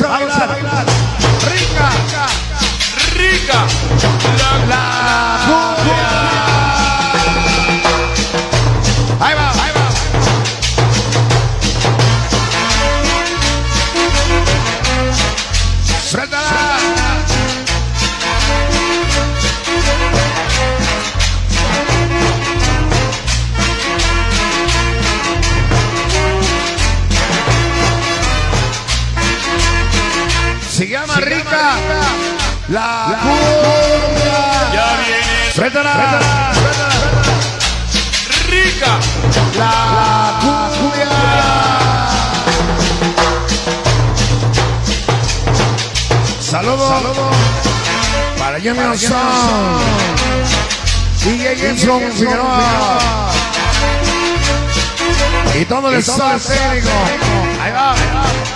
Vamos La cumbia. Ya viene Suéltala. rica. La cumbia. Saludos para Jimmy Son. DJ Gibson Figueroa. Y todo el staff técnico. Ahí va. Ay,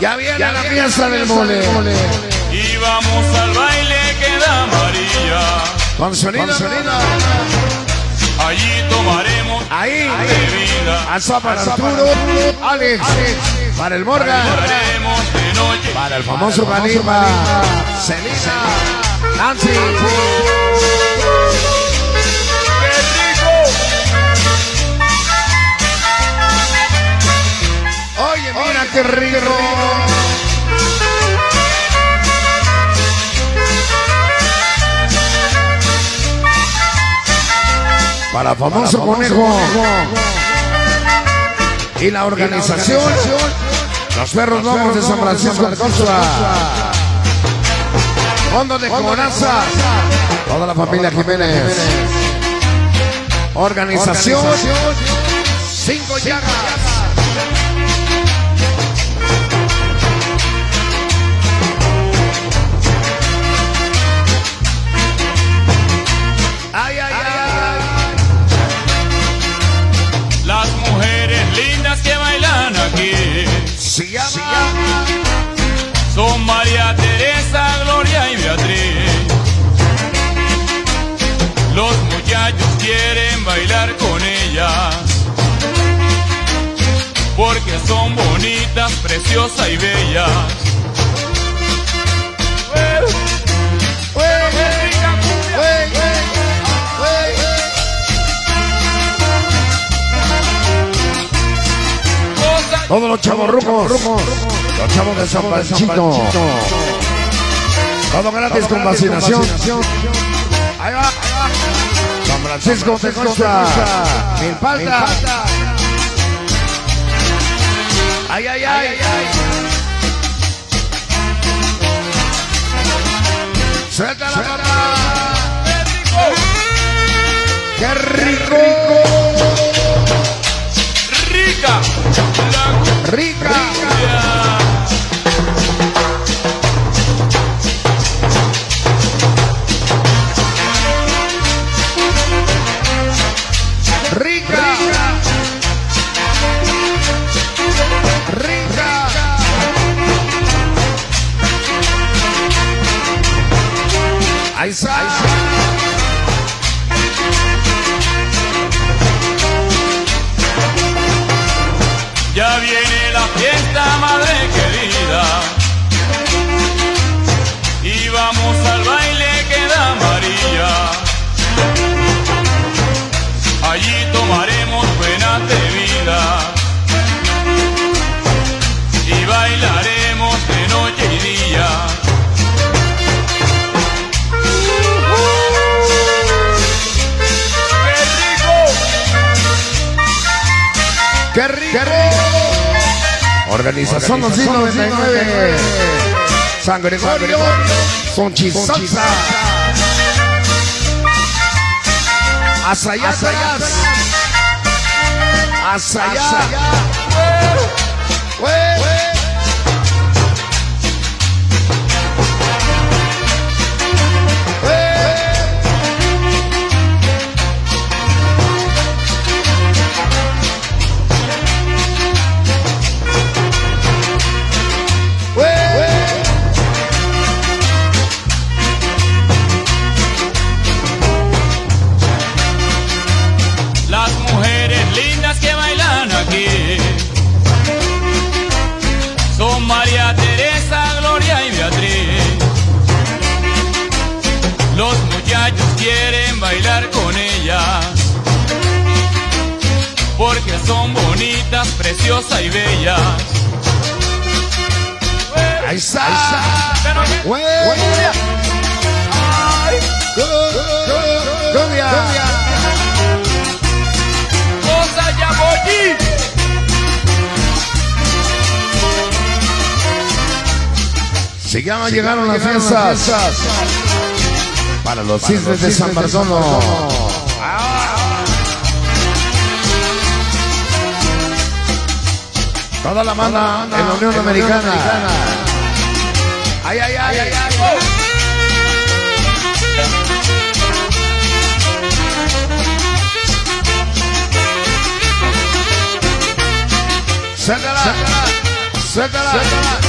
Ya viene la fiesta del mole. Y vamos al baile que da María. Con sonido. Allí tomaremos Ahí. bebida. Alza para Arturo, Alex, para el Morgan, de noche. para el famoso Calima, Celina, Nancy. ¡Qué rico! Oye, mira qué rico. Para famoso conejo. y la organización. Los Perros Lobos de San Francisco de Costa. Fondo de Coraza. Toda la familia Jiménez. Organización. Cinco Llagas. Porque son bonitas, preciosas y bellas. todos los chavos rucos, los chavos de San Panchito. Todo gratis con vacinación. Ahí va. San Francisco de Costa. Mil falta. Ay, ay, ay. Suelta la papá. ¡Qué rico! Rica, ¡Rica! ¡Rica! Ahí está. Ya viene la fiesta, madre querida. Y vamos al baile Organización 299. San Gregorio. Sonchi Salsa. Asayas. Asayas. Preciosa y bella. Ahí está. Güey. Cumbia. Cosa Yaboyi. Llegaron, llegaron las fiestas para los cisnes de San Bartolo. Toda la banda en la Unión Americana. Ay, ay, ay, ay, ay. Suéltala, suéltala, suéltala.